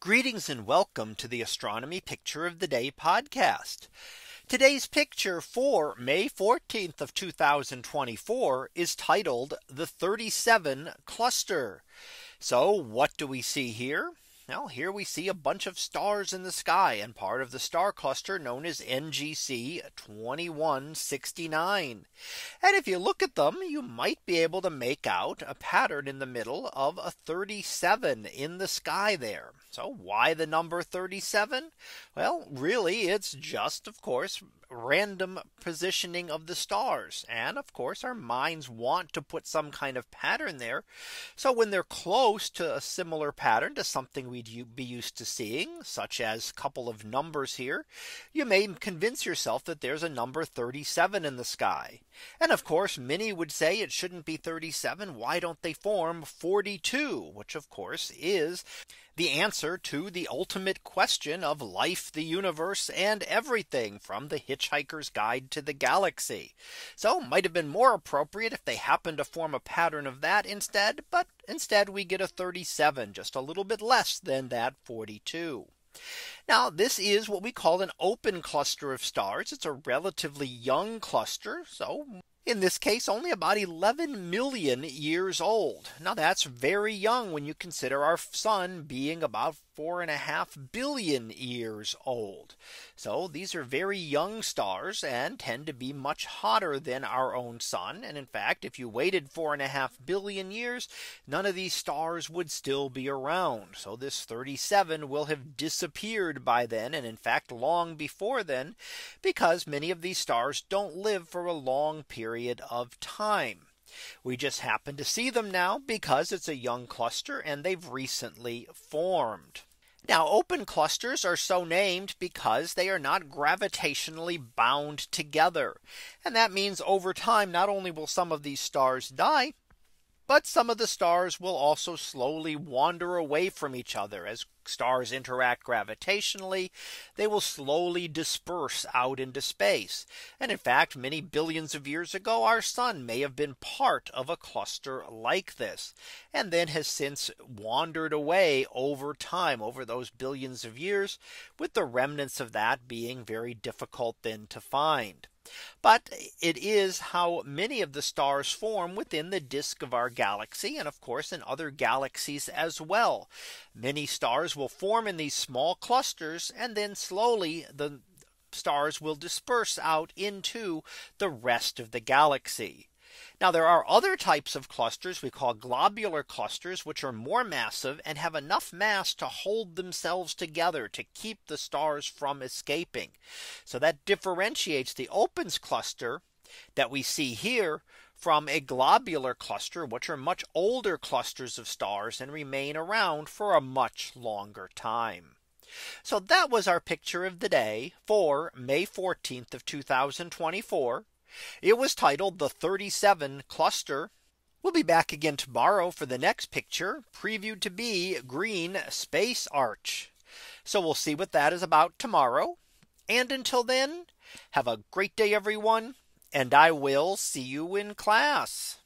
Greetings and welcome to the Astronomy Picture of the Day podcast. Today's picture for May 14th of 2024 is titled the 37 cluster. So what do we see here? Now here we see a bunch of stars in the sky and part of the star cluster known as NGC 2169. And if you look at them, you might be able to make out a pattern in the middle of a 37 in the sky there. So why the number 37? Well, really, it's just, of course, random positioning of the stars. And of course, our minds want to put some kind of pattern there. So when they're close to a similar pattern to something we'd be used to seeing, such as a couple of numbers here, you may convince yourself that there's a number 37 in the sky. And of course, many would say it shouldn't be 37. Why don't they form 42, which of course is the answer to the ultimate question of life, the universe, and everything from the hitchhiker's guide to the galaxy. So might have been more appropriate if they happened to form a pattern of that instead. But instead we get a 37, just a little bit less that 42. Now this is what we call an open cluster of stars. It's a relatively young cluster. So in this case only about 11 million years old. Now that's very young when you consider our sun being about four and a half billion years old. So these are very young stars and tend to be much hotter than our own sun. And in fact, if you waited four and a half billion years, none of these stars would still be around. So this 37 will have disappeared by then. And in fact, long before then, because many of these stars don't live for a long period of time. We just happen to see them now because it's a young cluster and they've recently formed. Now open clusters are so named because they are not gravitationally bound together. And that means over time, not only will some of these stars die, but some of the stars will also slowly wander away from each other as stars interact gravitationally, they will slowly disperse out into space. And in fact, many billions of years ago, our sun may have been part of a cluster like this, and then has since wandered away over time over those billions of years, with the remnants of that being very difficult then to find. But it is how many of the stars form within the disk of our galaxy and of course in other galaxies as well. Many stars will form in these small clusters and then slowly the stars will disperse out into the rest of the galaxy. Now there are other types of clusters we call globular clusters, which are more massive and have enough mass to hold themselves together to keep the stars from escaping. So that differentiates the opens cluster that we see here from a globular cluster, which are much older clusters of stars and remain around for a much longer time. So that was our picture of the day for May 14th of 2024. It was titled the 37 cluster. We'll be back again tomorrow for the next picture previewed to be green space arch. So we'll see what that is about tomorrow. And until then, have a great day, everyone. And I will see you in class.